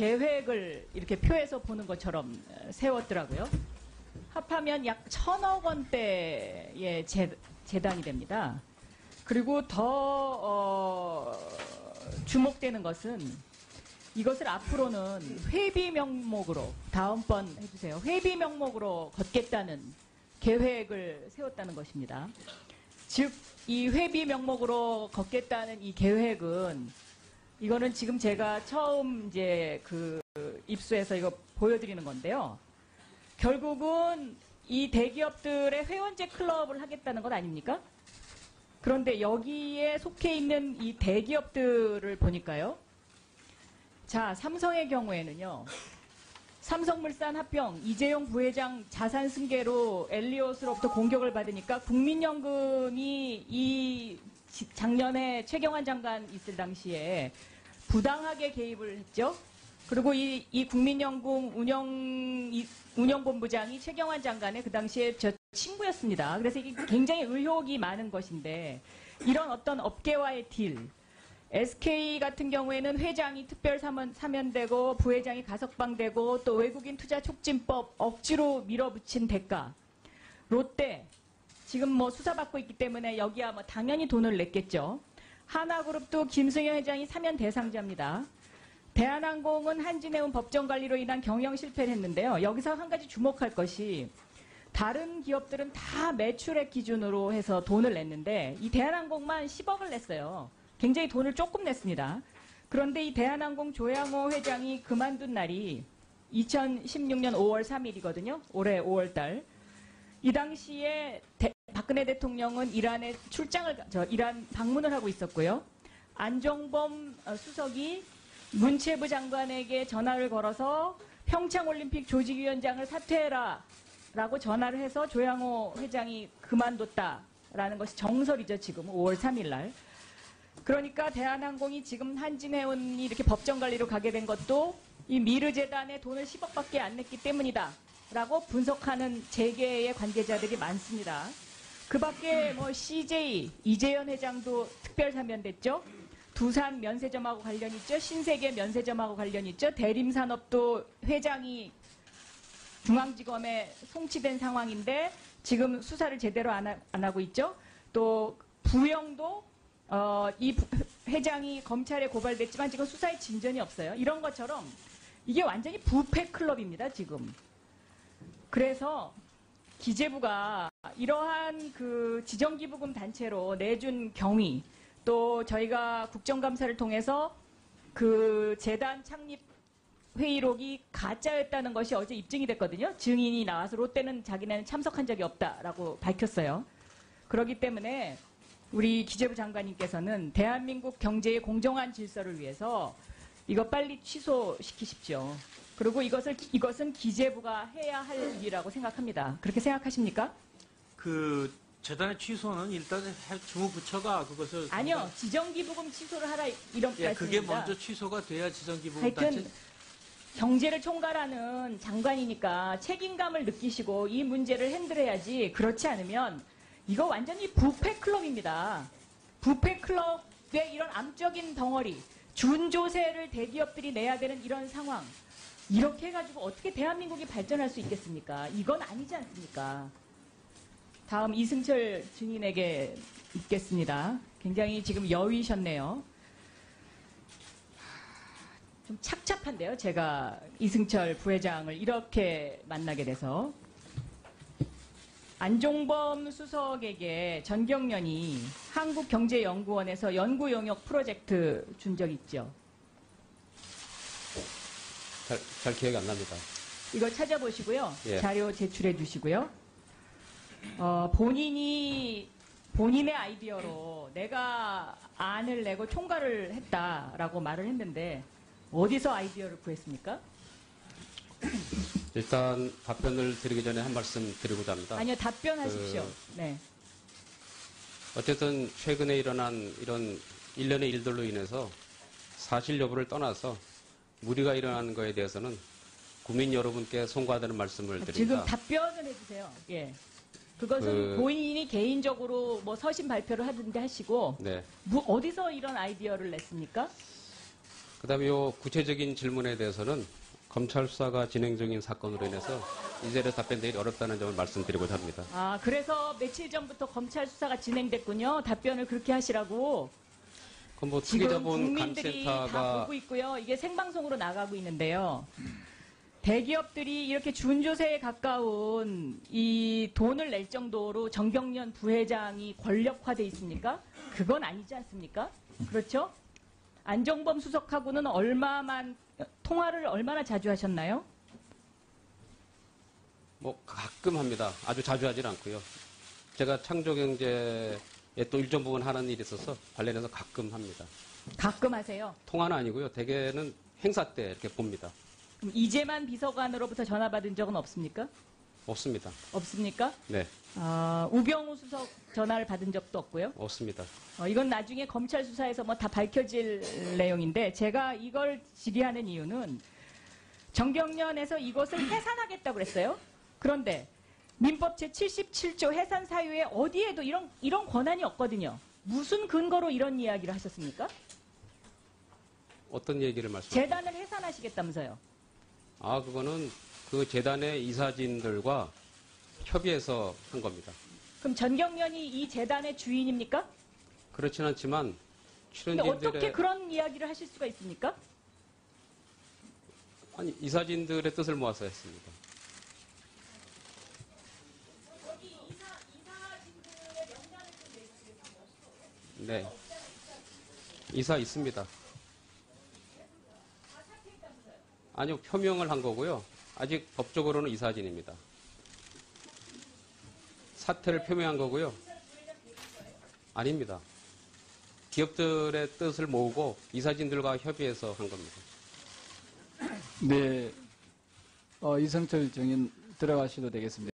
계획을 이렇게 표에서 보는 것처럼 세웠더라고요. 합하면 약 천억 원대의 재, 재단이 됩니다. 그리고 더 어, 주목되는 것은 이것을 앞으로는 회비 명목으로 다음번 해주세요. 회비 명목으로 걷겠다는 계획을 세웠다는 것입니다. 즉, 이 회비 명목으로 걷겠다는 이 계획은 이거는 지금 제가 처음 이제 그 입수해서 이거 보여드리는 건데요. 결국은 이 대기업들의 회원제 클럽을 하겠다는 것 아닙니까? 그런데 여기에 속해 있는 이 대기업들을 보니까요. 자, 삼성의 경우에는요. 삼성물산 합병 이재용 부회장 자산 승계로 엘리엇으로부터 공격을 받으니까 국민연금이 이 지- 작년에 최경환 장관 있을 당시에 부당하게 개입을 했죠. 그리고 이, 이 국민연금 운영, 이 운영본부장이 최경환 장관의 그 당시에 저 친구였습니다. 그래서 이게 굉장히 의혹이 많은 것인데 이런 어떤 업계와의 딜, SK 같은 경우에는 회장이 특별 사면, 사면되고 부회장이 가석방되고 또 외국인 투자 촉진법 억지로 밀어붙인 대가. 롯데 지금 뭐 수사받고 있기 때문에 여기야 뭐 당연히 돈을 냈겠죠. 하나그룹도 김승현 회장이 사면 대상자입니다. 대한항공은 한진해운 법정 관리로 인한 경영 실패를 했는데요. 여기서 한 가지 주목할 것이 다른 기업들은 다 매출액 기준으로 해서 돈을 냈는데 이 대한항공만 10억을 냈어요. 굉장히 돈을 조금 냈습니다. 그런데 이 대한항공 조양호 회장이 그만둔 날이 2016년 5월 3일이거든요. 올해 5월 달. 이 당시에 대- 박근혜 대통령은 이란에 출장을 가- 저 이란 방문을 하고 있었고요. 안종범 어, 수석이 문체부 장관에게 전화를 걸어서 평창올림픽 조직위원장을 사퇴해라 라고 전화를 해서 조양호 회장이 그만뒀다라는 것이 정설이죠 지금 5월 3일 날. 그러니까 대한항공이 지금 한진해운이 이렇게 법정 관리로 가게 된 것도 이 미르 재단에 돈을 10억밖에 안 냈기 때문이다. 라고 분석하는 재계의 관계자들이 많습니다. 그 밖에 뭐 CJ, 이재현 회장도 특별 사면됐죠. 두산 면세점하고 관련 있죠. 신세계 면세점하고 관련 있죠. 대림산업도 회장이 중앙지검에 송치된 상황인데 지금 수사를 제대로 안, 하, 안 하고 있죠. 또 부영도 어, 이 부- 회장이 검찰에 고발됐지만 지금 수사에 진전이 없어요. 이런 것처럼 이게 완전히 부패 클럽입니다. 지금. 그래서 기재부가 이러한 그 지정기부금 단체로 내준 경위 또 저희가 국정감사를 통해서 그 재단 창립 회의록이 가짜였다는 것이 어제 입증이 됐거든요. 증인이 나와서 롯데는 자기네는 참석한 적이 없다라고 밝혔어요. 그렇기 때문에 우리 기재부 장관님께서는 대한민국 경제의 공정한 질서를 위해서 이거 빨리 취소시키십시오. 그리고 이것을 이것은 기재부가 해야 할 일이라고 생각합니다. 그렇게 생각하십니까? 그 재단의 취소는 일단 해- 주무부처가 그것을 아니요, 지정기부금 취소를 하라 이런 예, 그게 말씀입니다. 먼저 취소가 돼야 지정기부금 하여튼 단체 경제를 총괄하는 장관이니까 책임감을 느끼시고 이 문제를 핸들해야지 그렇지 않으면 이거 완전히 부패 클럽입니다. 부패 클럽의 이런 암적인 덩어리, 준조세를 대기업들이 내야 되는 이런 상황. 이렇게 해가지고 어떻게 대한민국이 발전할 수 있겠습니까? 이건 아니지 않습니까? 다음 이승철 증인에게 있겠습니다. 굉장히 지금 여위셨네요. 좀 착잡한데요. 제가 이승철 부회장을 이렇게 만나게 돼서 안종범 수석에게 전경련이 한국경제연구원에서 연구 용역 프로젝트 준 적 있죠. 잘, 잘 기억이 안 납니다. 이거 찾아보시고요. 예. 자료 제출해 주시고요. 어, 본인이 본인의 아이디어로 내가 안을 내고 총괄을 했다라고 말을 했는데 어디서 아이디어를 구했습니까? 일단 답변을 드리기 전에 한 말씀 드리고자 합니다. 아니요, 답변하십시오. 그- 네. 어쨌든 최근에 일어난 이런 일련의 일들로 인해서 사실 여부를 떠나서 무리가 일어나는 것에 대해서는 국민 여러분께 송구하다는 말씀을 지금 드립니다. 답변을 해주세요. 예. 그것은 그- 본인이 개인적으로 뭐 서신 발표를 하든지 하시고 네. 뭐 어디서 이런 아이디어를 냈습니까? 그다음에 요 구체적인 질문에 대해서는 검찰 수사가 진행 중인 사건으로 인해서 이제를 답변드리기 어렵다는 점을 말씀드리고자 합니다. 아, 그래서 며칠 전부터 검찰 수사가 진행됐군요. 답변을 그렇게 하시라고. 그럼 뭐 지금 투기자본 국민들이 다 감센터가 보고 있고요. 이게 생방송으로 나가고 있는데요. 대기업들이 이렇게 준조세에 가까운 이 돈을 낼 정도로 정경련 부회장이 권력화돼 있습니까? 그건 아니지 않습니까? 그렇죠? 안종범 수석하고는 얼마만 통화를 얼마나 자주 하셨나요? 뭐 가끔 합니다. 아주 자주 하진 않고요. 제가 창조경제 에또 일정 부분 하는 일이 있어서 관련해서 가끔 합니다. 가끔 하세요. 통화는 아니고요. 대개는 행사 때 이렇게 봅니다. 그럼 이재만 비서관으로부터 전화 받은 적은 없습니까? 없습니다. 없습니까? 네, 아, 우병우 수석 전화를 받은 적도 없고요. 없습니다. 어, 이건 나중에 검찰 수사에서 뭐 다 밝혀질 내용인데 제가 이걸 질의하는 이유는 정경련에서 이것을 해산하겠다고 그랬어요. 그런데 민법 제77조 해산 사유에 어디에도 이런 이런 권한이 없거든요. 무슨 근거로 이런 이야기를 하셨습니까? 어떤 얘기를 말씀? 재단을 해산하시겠다면서요. 아, 그거는 그 재단의 이사진들과 협의해서 한 겁니다. 그럼 전경련이 이 재단의 주인입니까? 그렇진 않지만 근데 어떻게 출연진들의 그런 이야기를 하실 수가 있습니까? 아니 이사진들의 뜻을 모아서 했습니다. 네. 이사 있습니다. 아니요, 표명을 한 거고요. 아직 법적으로는 이사진입니다. 사퇴를 표명한 거고요. 아닙니다. 기업들의 뜻을 모으고 이사진들과 협의해서 한 겁니다. 네, 어, 이성철 정인 들어가셔도 되겠습니다.